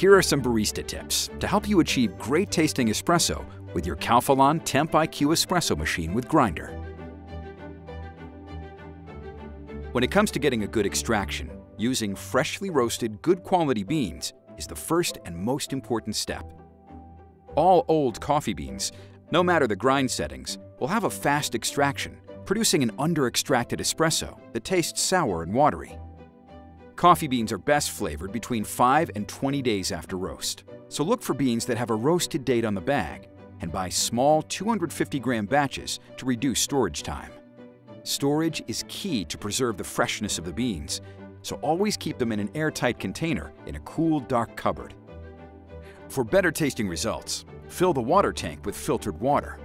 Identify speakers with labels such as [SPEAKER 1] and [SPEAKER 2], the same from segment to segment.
[SPEAKER 1] Here are some barista tips to help you achieve great tasting espresso with your Calphalon Temp IQ espresso machine with grinder. When it comes to getting a good extraction, using freshly roasted, good quality beans is the first and most important step. All old coffee beans, no matter the grind settings, will have a fast extraction, producing an under-extracted espresso that tastes sour and watery. Coffee beans are best flavored between 5 and 20 days after roast, so look for beans that have a roasted date on the bag and buy small 250 gram batches to reduce storage time. Storage is key to preserve the freshness of the beans, so always keep them in an airtight container in a cool, dark cupboard. For better tasting results, fill the water tank with filtered water.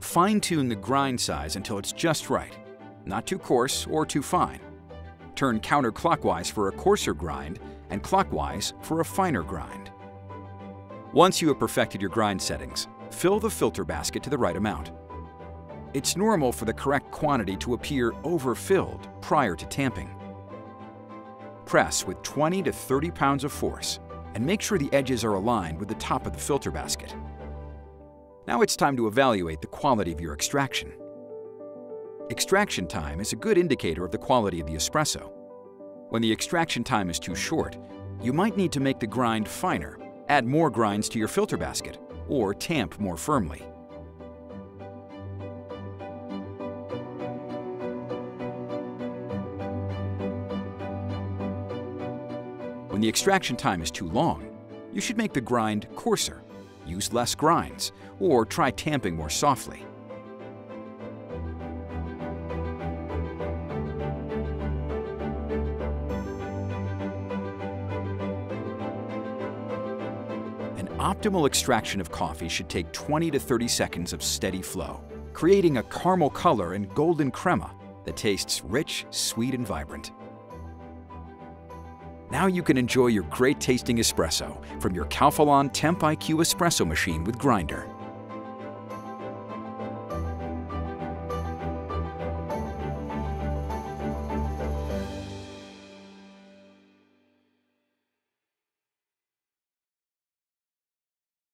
[SPEAKER 1] Fine-tune the grind size until it's just right, not too coarse or too fine. Turn counterclockwise for a coarser grind and clockwise for a finer grind. Once you have perfected your grind settings, fill the filter basket to the right amount. It's normal for the correct quantity to appear overfilled prior to tamping. Press with 20 to 30 pounds of force and make sure the edges are aligned with the top of the filter basket. Now it's time to evaluate the quality of your extraction. Extraction time is a good indicator of the quality of the espresso. When the extraction time is too short, you might need to make the grind finer, add more grinds to your filter basket, or tamp more firmly. When the extraction time is too long, you should make the grind coarser, use less grinds, or try tamping more softly. Optimal extraction of coffee should take 20 to 30 seconds of steady flow, creating a caramel color and golden crema that tastes rich, sweet, and vibrant. Now you can enjoy your great tasting espresso from your Calphalon Temp IQ espresso machine with grinder.